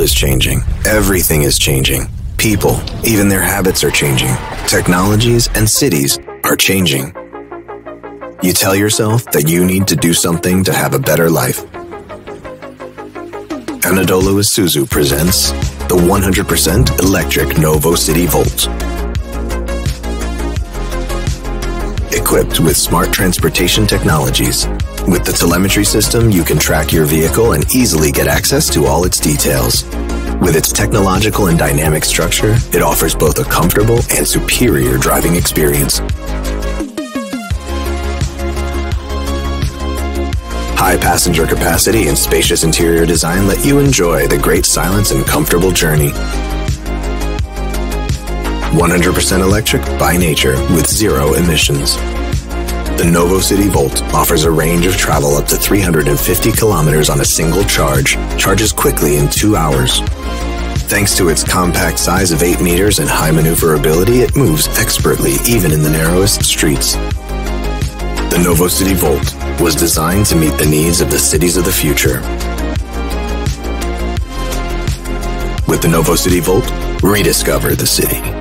world is changing. Everything is changing. People, even their habits are changing. Technologies and cities are changing. You tell yourself that you need to do something to have a better life. Anadolu Isuzu presents the 100% electric Novo Citi Volt. Equipped with smart transportation technologies, with the telemetry system, you can track your vehicle and easily get access to all its details. With its technological and dynamic structure, it offers both a comfortable and superior driving experience. High passenger capacity and spacious interior design let you enjoy the great silence and comfortable journey. 100% electric by nature with zero emissions. The Novo Citi Volt offers a range of travel up to 350 kilometers on a single charge, charges quickly in two hours. Thanks to its compact size of 8 meters and high maneuverability, it moves expertly even in the narrowest streets. The Novo Citi Volt was designed to meet the needs of the cities of the future. With the Novo Citi Volt, rediscover the city.